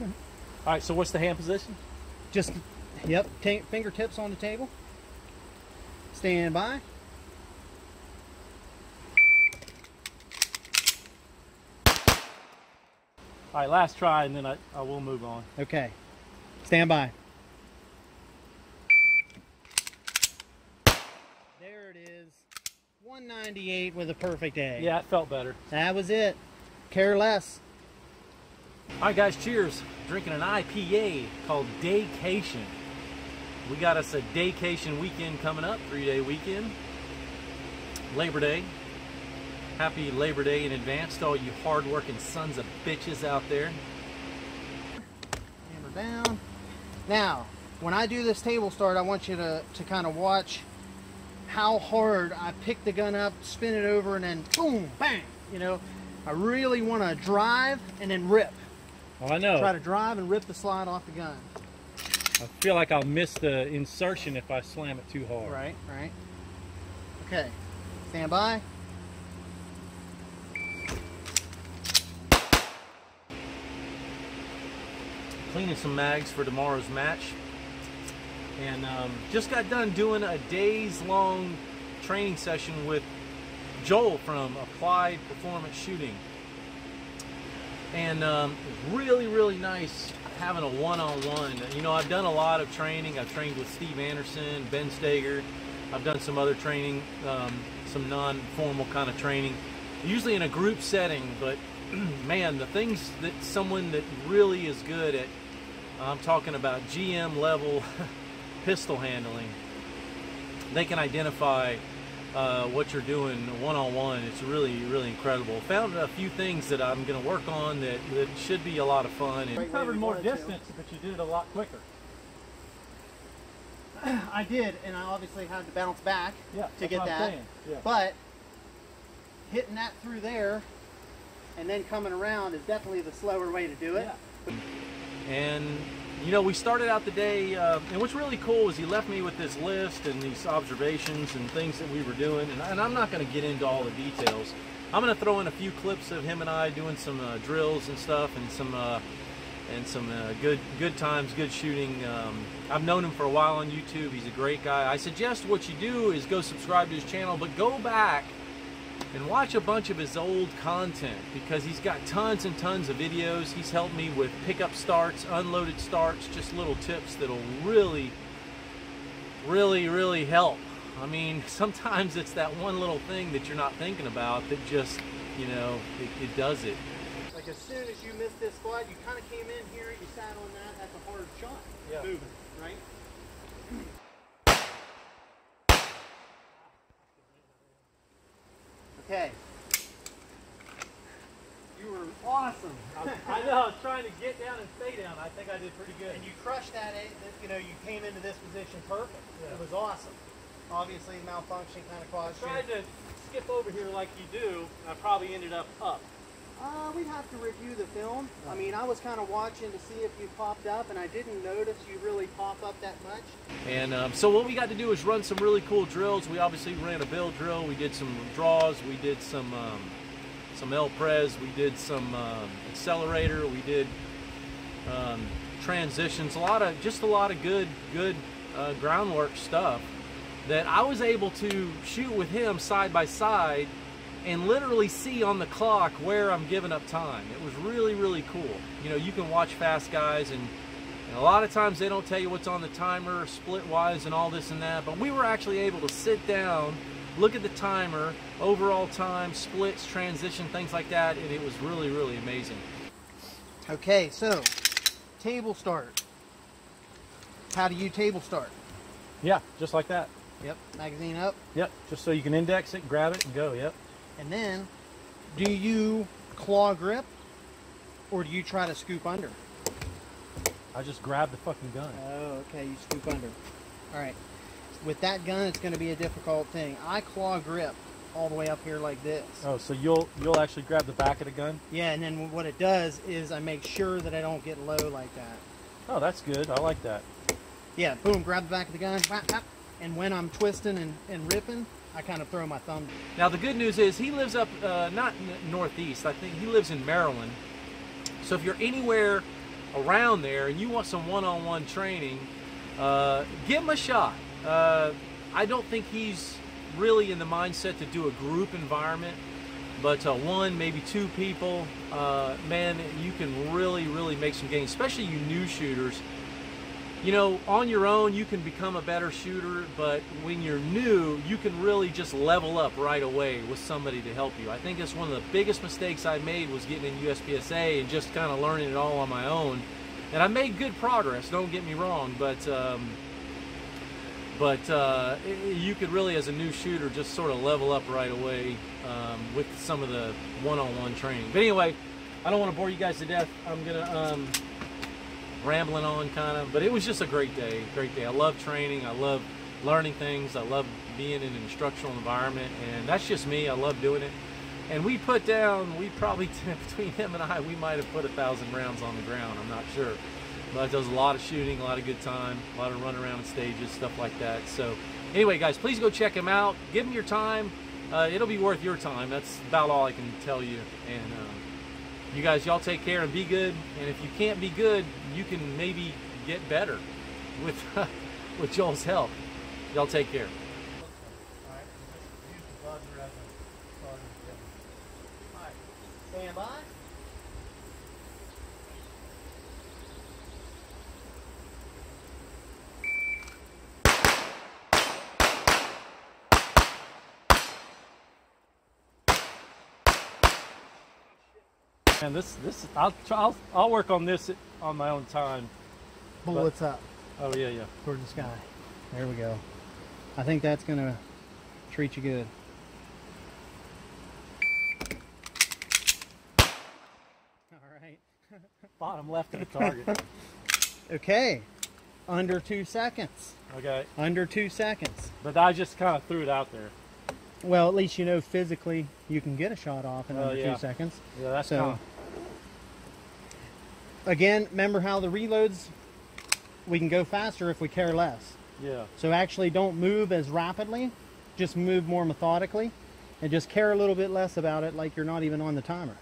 All right, so what's the hand position? Just, yep, fingertips on the table. Stand by. All right, last try, and then I, I will move on. Okay. Stand by. There it is. 198 with a perfect A. Yeah, it felt better. That was it. Care less. All right, guys, cheers. Drinking an IPA called Daycation. We got us a Daycation weekend coming up, three-day weekend. Labor Day. Happy Labor Day in advance to all you hard-working sons of bitches out there. Hammer down. Now, when I do this table start, I want you to, to kind of watch how hard I pick the gun up, spin it over, and then boom, bang. You know, I really want to drive and then rip. Well, I know. Try to drive and rip the slide off the gun. I feel like I'll miss the insertion if I slam it too hard. Right, right. Okay, stand by. cleaning some mags for tomorrow's match. And um, just got done doing a days long training session with Joel from Applied Performance Shooting. And um, really, really nice having a one on one. You know, I've done a lot of training. I've trained with Steve Anderson, Ben Stoeger. I've done some other training, um, some non formal kind of training, usually in a group setting. But man, the things that someone that really is good at I'm talking about GM level pistol handling. They can identify uh, what you're doing one-on-one. It's really, really incredible. Found a few things that I'm going to work on that, that should be a lot of fun. And you covered more distance, but you did it a lot quicker. I did, and I obviously had to bounce back yeah, to get that. Yeah. But hitting that through there and then coming around is definitely the slower way to do it. Yeah. And you know, we started out the day, uh, and what's really cool is he left me with this list and these observations and things that we were doing. And, and I'm not going to get into all the details. I'm going to throw in a few clips of him and I doing some uh, drills and stuff, and some uh, and some uh, good good times, good shooting. Um, I've known him for a while on YouTube. He's a great guy. I suggest what you do is go subscribe to his channel, but go back and watch a bunch of his old content because he's got tons and tons of videos. He's helped me with pickup starts, unloaded starts, just little tips that'll really, really, really help. I mean, sometimes it's that one little thing that you're not thinking about that just, you know, it, it does it. Like as soon as you missed this squad, you kind of came in here, you sat on that, that's a hard shot. Yeah. Moving, right? Okay. You were awesome. I know, I was trying to get down and stay down. I think I did pretty good. And you crushed that, eh, you know, you came into this position perfect. Yeah. It was awesome. Obviously, malfunction kind of caused I tried you. to skip over here like you do. I probably ended up up. Uh, we'd have to review the film. I mean, I was kind of watching to see if you popped up, and I didn't notice you really pop up that much. And um, so what we got to do is run some really cool drills. We obviously ran a bill drill. We did some draws. We did some um, some El Prez. We did some um, accelerator. We did um, transitions. A lot of just a lot of good good uh, groundwork stuff that I was able to shoot with him side by side and literally see on the clock where I'm giving up time. It was really, really cool. You know, you can watch fast guys and, and a lot of times they don't tell you what's on the timer, split wise and all this and that, but we were actually able to sit down, look at the timer, overall time, splits, transition, things like that, and it was really, really amazing. Okay, so table start. How do you table start? Yeah, just like that. Yep, magazine up. Yep, just so you can index it, grab it, and go, yep. And then, do you claw grip or do you try to scoop under? I just grab the fucking gun. Oh, okay, you scoop under. All right. With that gun, it's going to be a difficult thing. I claw grip all the way up here like this. Oh, so you'll you'll actually grab the back of the gun? Yeah, and then what it does is I make sure that I don't get low like that. Oh, that's good. I like that. Yeah, boom, grab the back of the gun, and when I'm twisting and, and ripping, I kind of throw my thumb. Now the good news is he lives up uh, not northeast. I think he lives in Maryland. So if you're anywhere around there and you want some one-on-one training, uh, give him a shot. Uh, I don't think he's really in the mindset to do a group environment, but uh, one, maybe two people, uh, man, you can really, really make some gains, especially you new shooters. You know, on your own, you can become a better shooter, but when you're new, you can really just level up right away with somebody to help you. I think that's one of the biggest mistakes I made was getting in USPSA and just kind of learning it all on my own. And I made good progress, don't get me wrong, but um, but uh, you could really, as a new shooter, just sort of level up right away um, with some of the one-on-one training. But anyway, I don't want to bore you guys to death. I'm gonna um, rambling on kind of, but it was just a great day. Great day. I love training. I love learning things. I love being in an instructional environment, and that's just me. I love doing it. And we put down, we probably between him and I, we might have put a thousand rounds on the ground. I'm not sure. But there was a lot of shooting, a lot of good time, a lot of running around in stages, stuff like that. So anyway, guys, please go check him out. Give him your time. Uh, it'll be worth your time. That's about all I can tell you. And um, you guys, y'all take care and be good. And if you can't be good, you can maybe get better with with Joel's help. Y'all take care. Stand by. And this this I'll try, I'll I'll work on this on my own time. Bullets up Oh yeah yeah. toward the sky. There we go. I think that's gonna treat you good. All right. Bottom left of the target. Okay. Under two seconds. okay. Under two seconds. But I just kind of threw it out there. Well, at least you know physically you can get a shot off in Oh, under yeah. two seconds. Yeah, that's So- Again, remember how the reloads, we can go faster if we care less. yeah. So actually don't move as rapidly, just move more methodically and just care a little bit less about it like you're not even on the timer.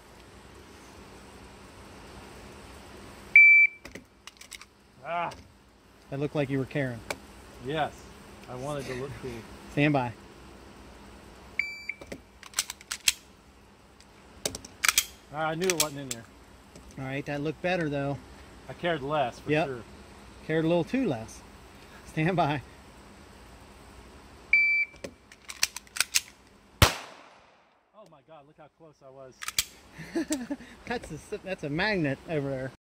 Ah, It looked like you were caring. yes. I wanted to look cool. Stand by. I knew it wasn't in there. All right, that looked better though. I cared less for Yep. sure. Cared a little too less. Stand by. Oh my God! Look how close I was. That's a, that's a magnet over there.